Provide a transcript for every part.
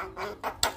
Ha ha ha ha!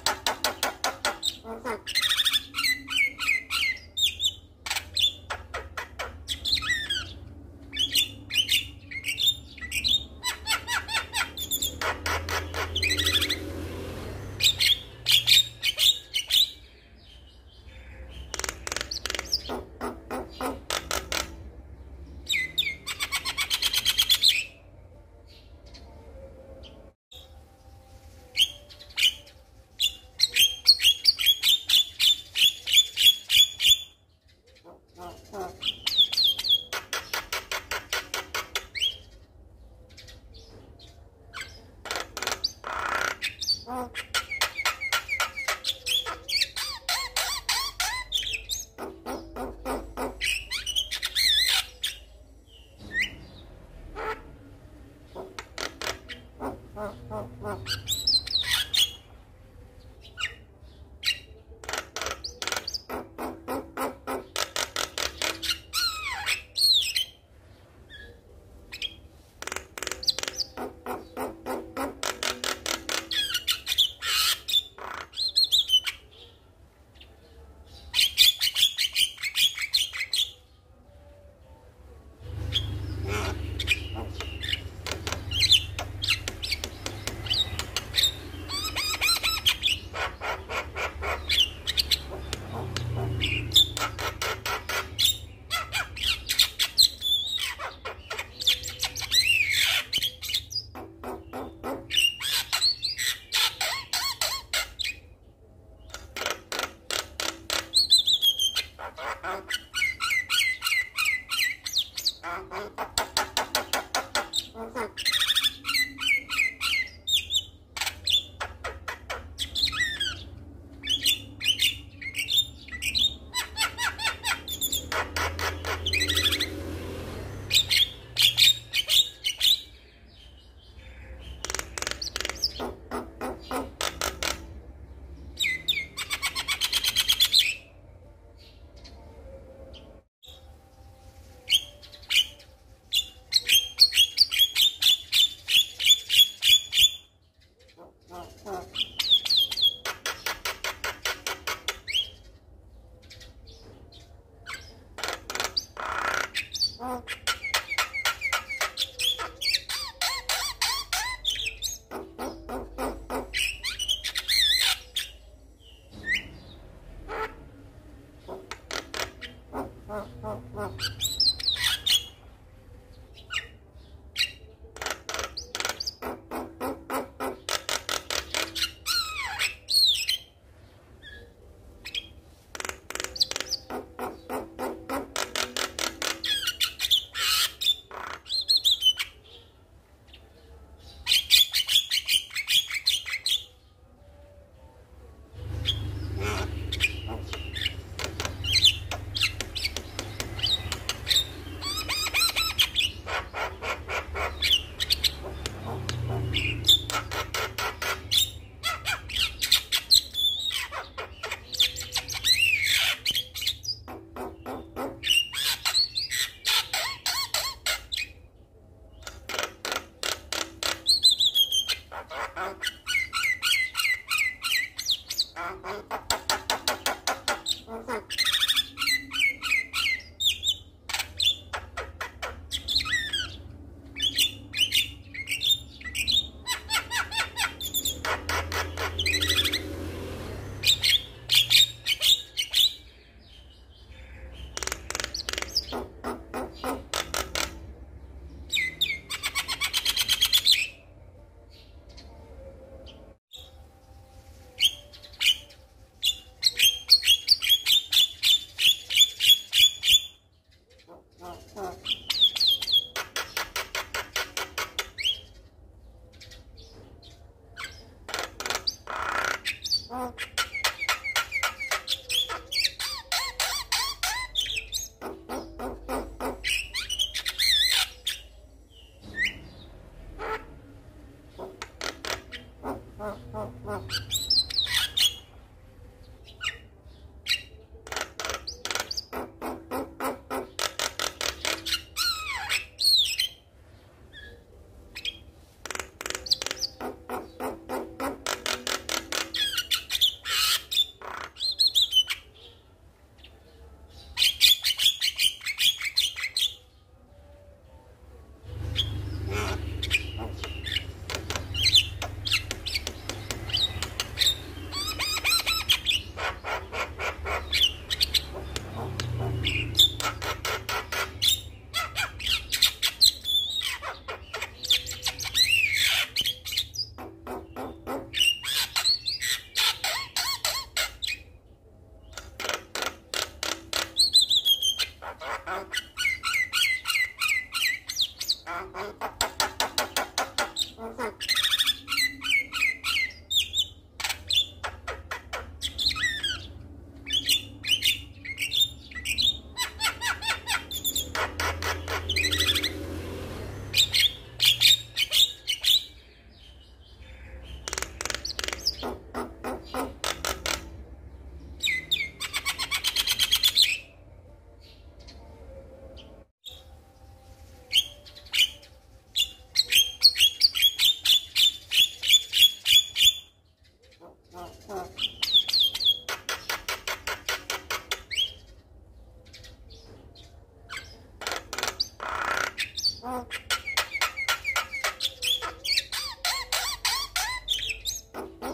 Oh.